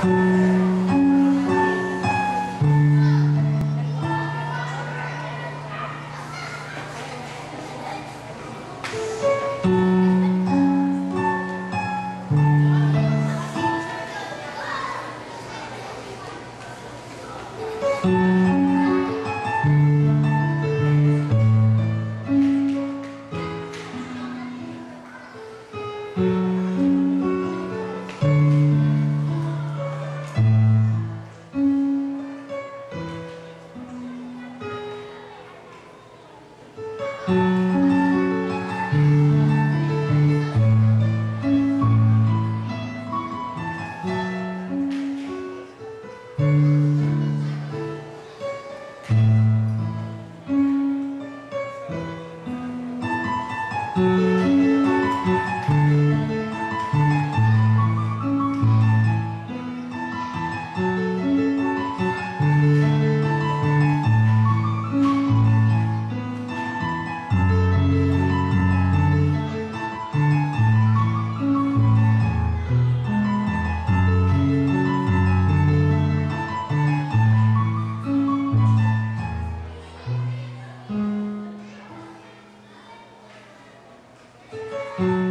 thank mm -hmm. you Música